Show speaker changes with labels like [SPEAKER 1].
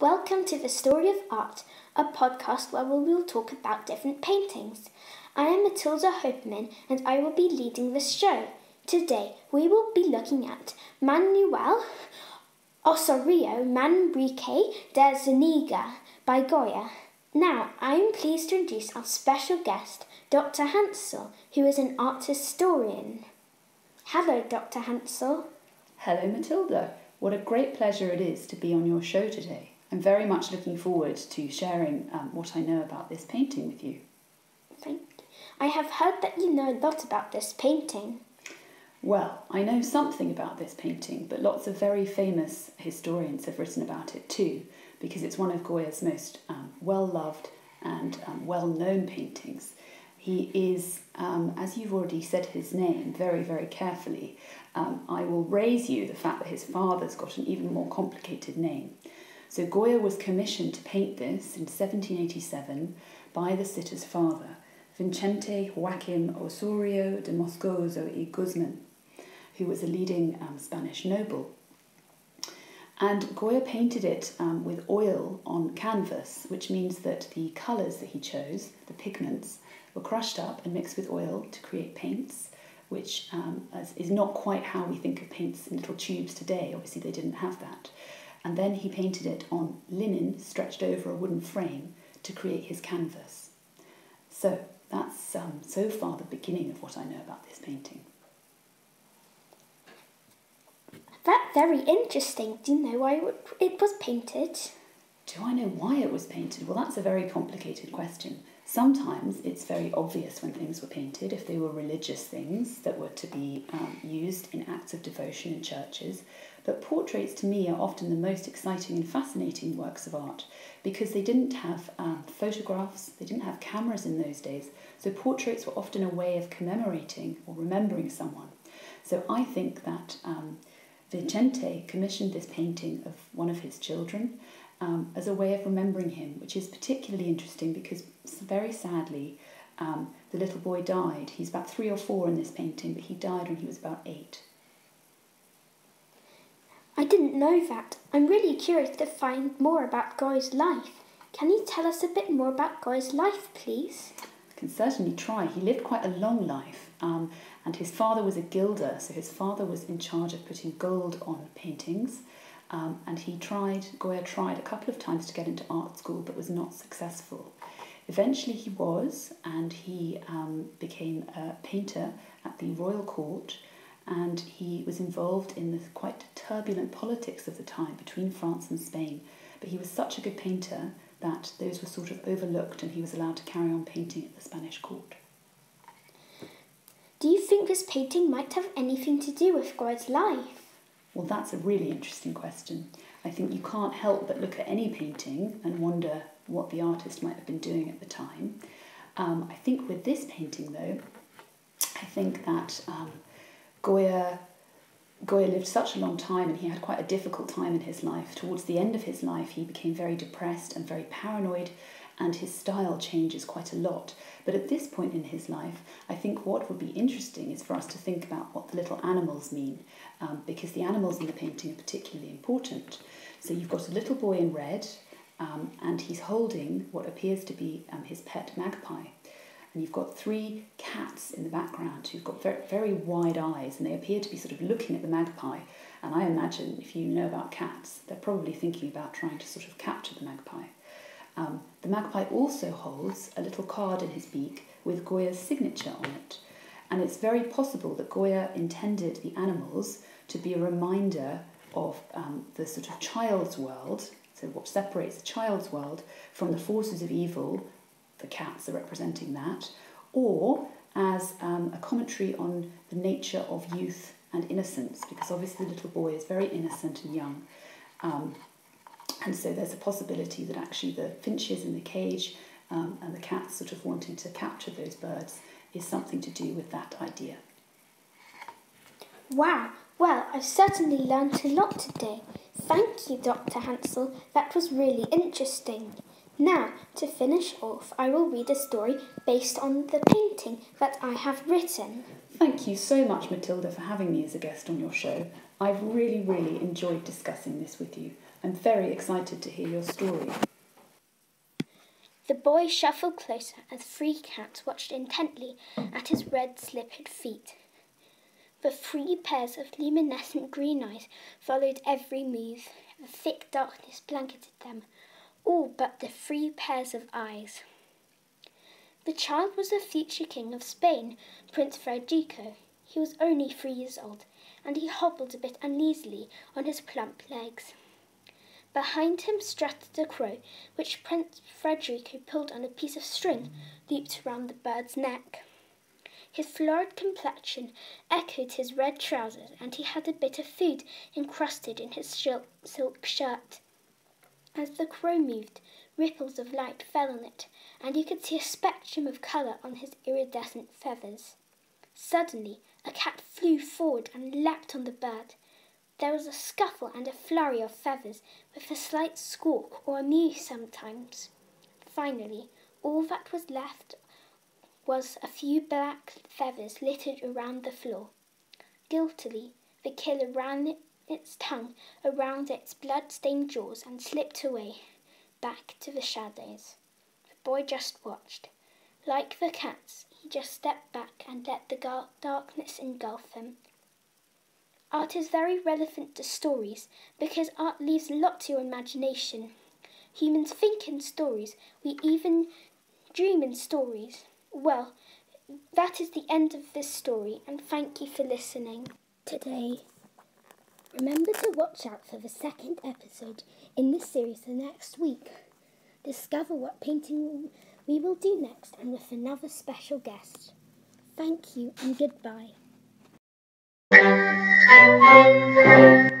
[SPEAKER 1] Welcome to the Story of Art, a podcast where we will talk about different paintings. I am Matilda Hopeman and I will be leading this show. Today we will be looking at Manuel Osorio Manrique de Zuñiga by Goya. Now I am pleased to introduce our special guest, Dr. Hansel, who is an art historian. Hello, Dr. Hansel.
[SPEAKER 2] Hello, Matilda. What a great pleasure it is to be on your show today. I'm very much looking forward to sharing um, what I know about this painting with you.
[SPEAKER 1] Thank you. I have heard that you know a lot about this painting.
[SPEAKER 2] Well, I know something about this painting, but lots of very famous historians have written about it too, because it's one of Goya's most um, well loved and um, well known paintings. He is, um, as you've already said his name very, very carefully, um, I will raise you the fact that his father's got an even more complicated name. So Goya was commissioned to paint this in 1787 by the sitter's father, Vicente Joaquín Osorio de Moscoso y Guzman, who was a leading um, Spanish noble. And Goya painted it um, with oil on canvas, which means that the colours that he chose, the pigments, were crushed up and mixed with oil to create paints, which um, is not quite how we think of paints in little tubes today. Obviously, they didn't have that. And then he painted it on linen stretched over a wooden frame to create his canvas. So that's um, so far the beginning of what I know about this painting.
[SPEAKER 1] That's very interesting. Do you know why it was painted?
[SPEAKER 2] Do I know why it was painted? Well, that's a very complicated question. Sometimes it's very obvious when things were painted, if they were religious things that were to be um, used in acts of devotion in churches. But portraits to me are often the most exciting and fascinating works of art because they didn't have um, photographs, they didn't have cameras in those days. So portraits were often a way of commemorating or remembering someone. So I think that um, Vicente commissioned this painting of one of his children um, as a way of remembering him, which is particularly interesting because very sadly, um, the little boy died. He's about three or four in this painting, but he died when he was about eight.
[SPEAKER 1] I didn't know that. I'm really curious to find more about Goya's life. Can you tell us a bit more about Goya's life, please?
[SPEAKER 2] I can certainly try. He lived quite a long life. Um, and his father was a gilder, so his father was in charge of putting gold on paintings. Um, and he tried, Goya tried a couple of times to get into art school but was not successful. Eventually he was, and he um, became a painter at the royal court, and he was involved in the quite turbulent politics of the time between France and Spain. But he was such a good painter that those were sort of overlooked, and he was allowed to carry on painting at the Spanish court.
[SPEAKER 1] Do you think this painting might have anything to do with Goya's life?
[SPEAKER 2] Well, that's a really interesting question. I think you can't help but look at any painting and wonder what the artist might have been doing at the time. Um, I think with this painting, though, I think that um, Goya Goya lived such a long time and he had quite a difficult time in his life. Towards the end of his life, he became very depressed and very paranoid and his style changes quite a lot. But at this point in his life, I think what would be interesting is for us to think about what the little animals mean, um, because the animals in the painting are particularly important. So you've got a little boy in red, um, and he's holding what appears to be um, his pet magpie. And you've got three cats in the background who've got very, very wide eyes, and they appear to be sort of looking at the magpie. And I imagine if you know about cats, they're probably thinking about trying to sort of capture the magpie. Um, the magpie also holds a little card in his beak with Goya's signature on it. And it's very possible that Goya intended the animals to be a reminder of um, the sort of child's world, so what separates the child's world from the forces of evil, the cats are representing that, or as um, a commentary on the nature of youth and innocence, because obviously the little boy is very innocent and young. Um, and so there's a possibility that actually the finches in the cage um, and the cats sort of wanting to capture those birds is something to do with that idea.
[SPEAKER 1] Wow, well, I've certainly learned a lot today. Thank you, Dr. Hansel. That was really interesting. Now, to finish off, I will read a story based on the painting that I have written.
[SPEAKER 2] Thank you so much, Matilda, for having me as a guest on your show. I've really, really enjoyed discussing this with you. I'm very excited to hear your story.
[SPEAKER 1] The boy shuffled closer as three cats watched intently at his red slippered feet. The three pairs of luminescent green eyes followed every move. A thick darkness blanketed them, all but the three pairs of eyes. The child was the future king of Spain, Prince Frederico. He was only three years old, and he hobbled a bit uneasily on his plump legs. Behind him strutted a crow, which Prince Frederico pulled on a piece of string looped round the bird's neck. His florid complexion echoed his red trousers, and he had a bit of food encrusted in his silk shirt. As the crow moved, ripples of light fell on it, and you could see a spectrum of colour on his iridescent feathers. Suddenly, a cat flew forward and leapt on the bird. There was a scuffle and a flurry of feathers, with a slight squawk or a mew sometimes. Finally, all that was left was a few black feathers littered around the floor. Guiltily, the killer ran its tongue around its blood-stained jaws and slipped away, back to the shadows. The boy just watched. Like the cats, he just stepped back and let the darkness engulf him. Art is very relevant to stories because art leaves a lot to your imagination. Humans think in stories, we even dream in stories. Well, that is the end of this story, and thank you for listening today. Remember to watch out for the second episode in this series the next week. Discover what painting we will do next and with another special guest. Thank you and goodbye. Thank you.